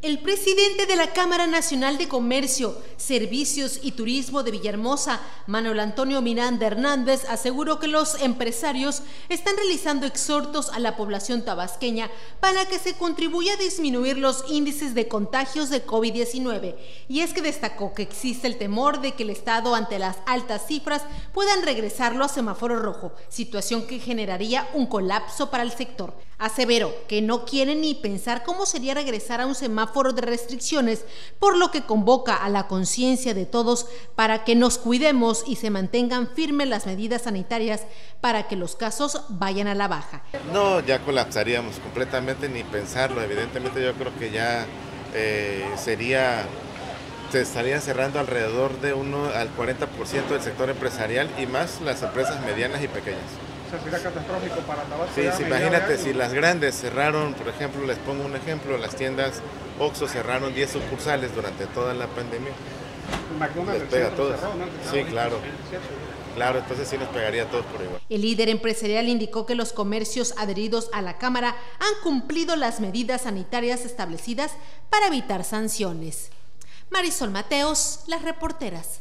El presidente de la Cámara Nacional de Comercio, Servicios y Turismo de Villahermosa, Manuel Antonio Miranda Hernández, aseguró que los empresarios están realizando exhortos a la población tabasqueña para que se contribuya a disminuir los índices de contagios de COVID-19. Y es que destacó que existe el temor de que el Estado, ante las altas cifras, puedan regresarlo a semáforo rojo, situación que generaría un colapso para el sector. Aseveró que no quieren ni pensar cómo sería regresar a un semáforo de restricciones, por lo que convoca a la conciencia de todos para que nos cuidemos y se mantengan firmes las medidas sanitarias para que los casos vayan a la baja. No, ya colapsaríamos completamente ni pensarlo. Evidentemente yo creo que ya eh, sería se estaría cerrando alrededor de uno al 40% del sector empresarial y más las empresas medianas y pequeñas sería catastrófico para Tabasco. Sí, imagínate, si las grandes cerraron, por ejemplo, les pongo un ejemplo, las tiendas Oxxo cerraron 10 sucursales durante toda la pandemia. McDonald's les pega a todos. Sí, claro. Claro, entonces sí nos pegaría a todos por igual. El líder empresarial indicó que los comercios adheridos a la Cámara han cumplido las medidas sanitarias establecidas para evitar sanciones. Marisol Mateos, las reporteras.